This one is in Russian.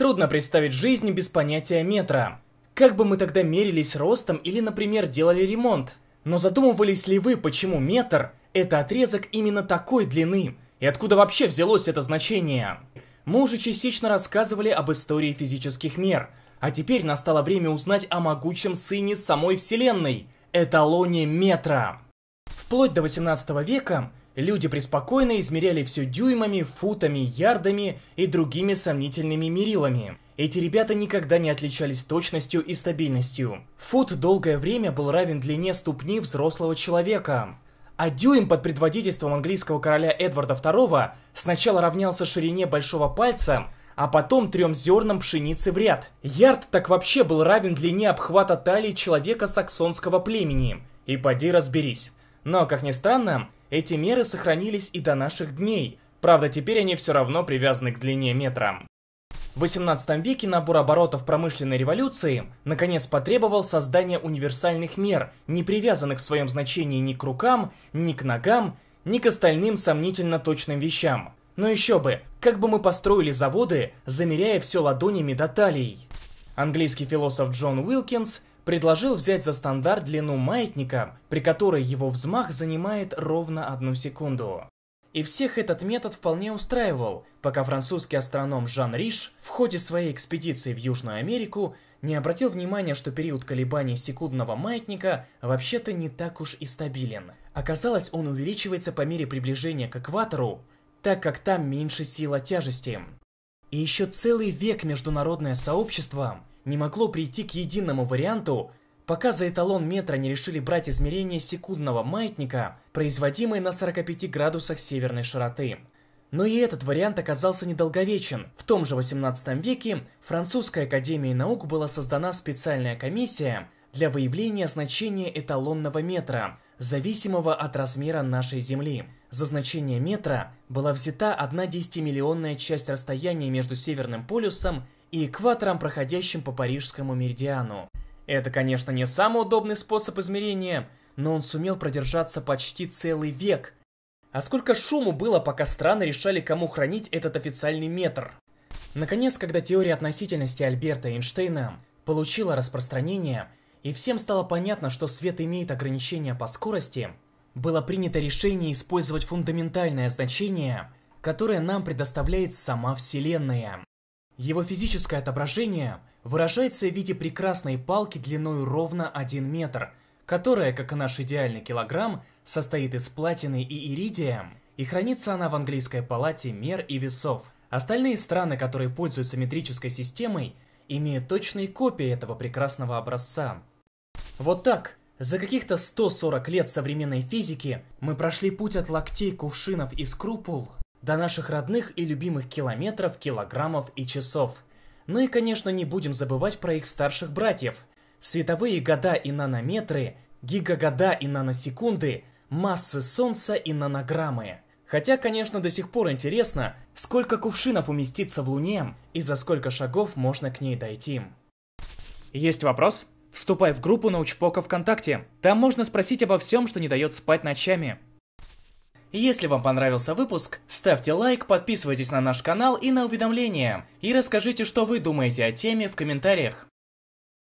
Трудно представить жизнь без понятия метра. Как бы мы тогда мерились ростом или, например, делали ремонт? Но задумывались ли вы, почему метр – это отрезок именно такой длины? И откуда вообще взялось это значение? Мы уже частично рассказывали об истории физических мер, а теперь настало время узнать о могучем сыне самой Вселенной – эталоне метра. Вплоть до 18 века люди преспокойно измеряли все дюймами, футами, ярдами и другими сомнительными мерилами. Эти ребята никогда не отличались точностью и стабильностью. Фут долгое время был равен длине ступни взрослого человека. А дюйм под предводительством английского короля Эдварда II сначала равнялся ширине большого пальца, а потом трем зернам пшеницы в ряд. Ярд так вообще был равен длине обхвата талии человека саксонского племени. И поди разберись. Но, как ни странно, эти меры сохранились и до наших дней. Правда, теперь они все равно привязаны к длине метра. В 18 веке набор оборотов промышленной революции наконец потребовал создания универсальных мер, не привязанных в своем значении ни к рукам, ни к ногам, ни к остальным сомнительно точным вещам. Но еще бы, как бы мы построили заводы, замеряя все ладонями до талий? Английский философ Джон Уилкинс предложил взять за стандарт длину маятника, при которой его взмах занимает ровно одну секунду. И всех этот метод вполне устраивал, пока французский астроном Жан Риш в ходе своей экспедиции в Южную Америку не обратил внимания, что период колебаний секундного маятника вообще-то не так уж и стабилен. Оказалось, он увеличивается по мере приближения к экватору, так как там меньше сила тяжести. И еще целый век международное сообщество не могло прийти к единому варианту, пока за эталон метра не решили брать измерение секундного маятника, производимое на 45 градусах северной широты. Но и этот вариант оказался недолговечен. В том же 18 веке Французской академией наук была создана специальная комиссия для выявления значения эталонного метра, зависимого от размера нашей Земли. За значение метра была взята 1 десятимиллионная часть расстояния между Северным полюсом и экватором, проходящим по Парижскому меридиану. Это, конечно, не самый удобный способ измерения, но он сумел продержаться почти целый век. А сколько шуму было, пока страны решали, кому хранить этот официальный метр. Наконец, когда теория относительности Альберта Эйнштейна получила распространение, и всем стало понятно, что свет имеет ограничения по скорости, было принято решение использовать фундаментальное значение, которое нам предоставляет сама Вселенная. Его физическое отображение выражается в виде прекрасной палки длиной ровно 1 метр, которая, как и наш идеальный килограмм, состоит из платины и иридия, и хранится она в английской палате мер и весов. Остальные страны, которые пользуются метрической системой, имеют точные копии этого прекрасного образца. Вот так, за каких-то 140 лет современной физики мы прошли путь от локтей, кувшинов и скрупул до наших родных и любимых километров, килограммов и часов – ну и, конечно, не будем забывать про их старших братьев. Световые года и нанометры, гигагода и наносекунды, массы Солнца и нанограммы. Хотя, конечно, до сих пор интересно, сколько кувшинов уместится в Луне и за сколько шагов можно к ней дойти. Есть вопрос? Вступай в группу научпока ВКонтакте. Там можно спросить обо всем, что не дает спать ночами. Если вам понравился выпуск, ставьте лайк, подписывайтесь на наш канал и на уведомления. И расскажите, что вы думаете о теме в комментариях.